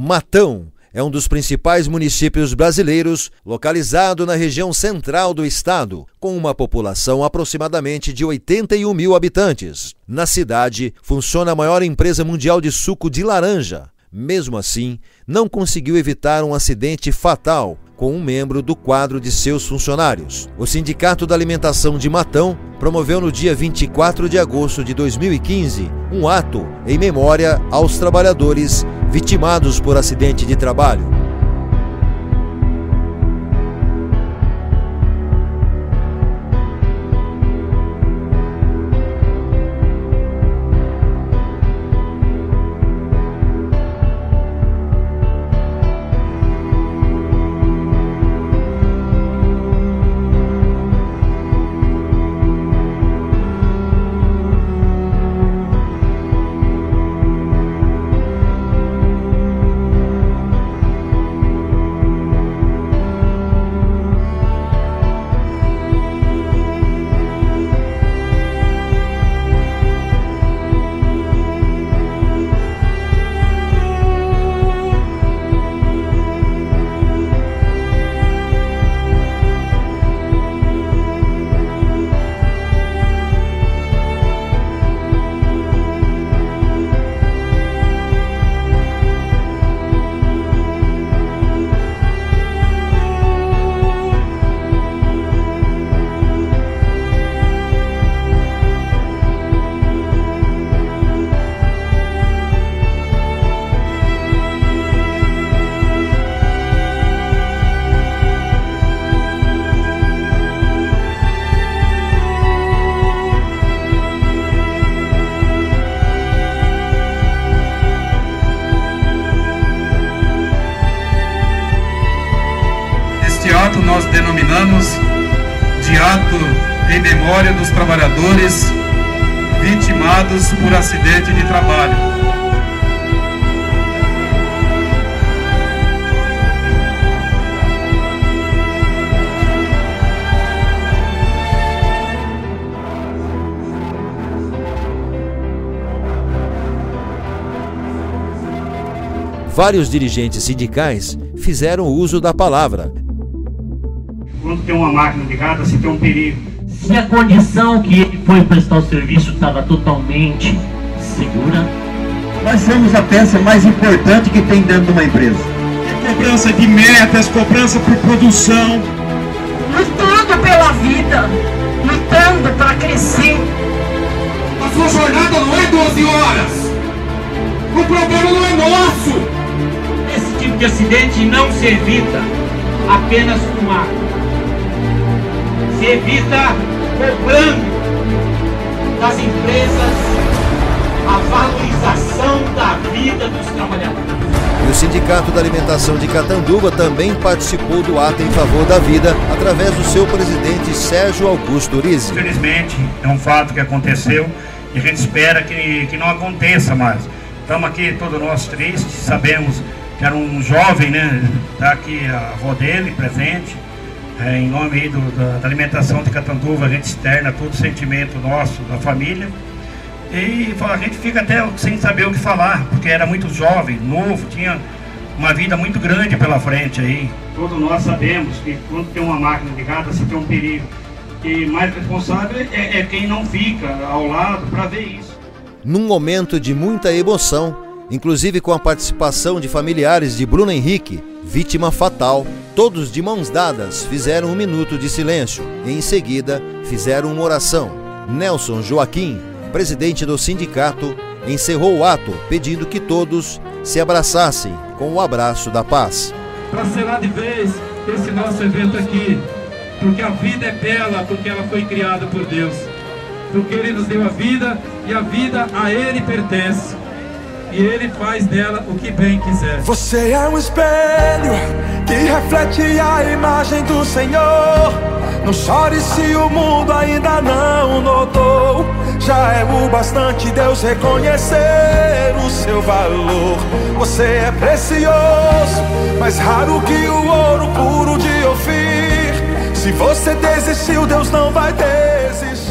Matão é um dos principais municípios brasileiros, localizado na região central do estado, com uma população aproximadamente de 81 mil habitantes. Na cidade, funciona a maior empresa mundial de suco de laranja. Mesmo assim, não conseguiu evitar um acidente fatal com um membro do quadro de seus funcionários. O Sindicato da Alimentação de Matão promoveu no dia 24 de agosto de 2015 um ato em memória aos trabalhadores vitimados por acidente de trabalho. Denominamos de ato em memória dos trabalhadores vitimados por acidente de trabalho. Vários dirigentes sindicais fizeram uso da palavra quando tem uma máquina ligada, se tem um perigo. Se a condição que ele foi prestar o serviço estava totalmente segura. Nós somos a peça mais importante que tem dentro de uma empresa. É cobrança de metas, cobrança por produção. Lutando pela vida, lutando para crescer. A sua jornada não é 12 horas. O problema não é nosso. Esse tipo de acidente não se evita apenas com água se evita cobrando das empresas a valorização da vida dos trabalhadores. E o Sindicato da Alimentação de Catanduva também participou do ato em favor da vida através do seu presidente Sérgio Augusto Rizzi. Infelizmente, é um fato que aconteceu e a gente espera que, que não aconteça mais. Estamos aqui todos nós tristes, sabemos que era um jovem, né? Está aqui a avó dele presente é, em nome aí do, da, da, alimentação de Catanduva, a gente externa todo o sentimento nosso, da família. E a gente fica até sem saber o que falar, porque era muito jovem, novo, tinha uma vida muito grande pela frente aí. Todos nós sabemos que quando tem uma máquina ligada, se tem um perigo. E mais responsável é, é quem não fica ao lado para ver isso. Num momento de muita emoção, inclusive com a participação de familiares de Bruno Henrique, vítima fatal, Todos de mãos dadas fizeram um minuto de silêncio e em seguida fizeram uma oração. Nelson Joaquim, presidente do sindicato, encerrou o ato pedindo que todos se abraçassem com o abraço da paz. Para selar de vez esse nosso evento aqui, porque a vida é bela, porque ela foi criada por Deus, porque Ele nos deu a vida e a vida a Ele pertence e Ele faz dela o que bem quiser. Você é um espelho que reflete a imagem do Senhor. Não chore se o mundo ainda não notou. Já é o bastante Deus reconhecer o seu valor. Você é precioso, mais raro que o ouro puro de Ofir. Se você desistiu, Deus não vai desistir.